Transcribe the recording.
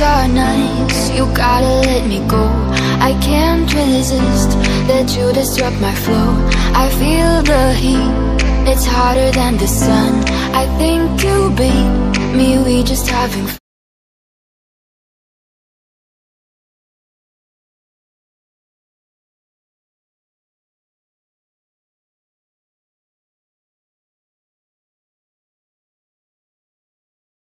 are nice, you gotta let me go. I can't resist, let you disrupt my flow. I feel the heat, it's hotter than the sun. I think you beat me, we just having fun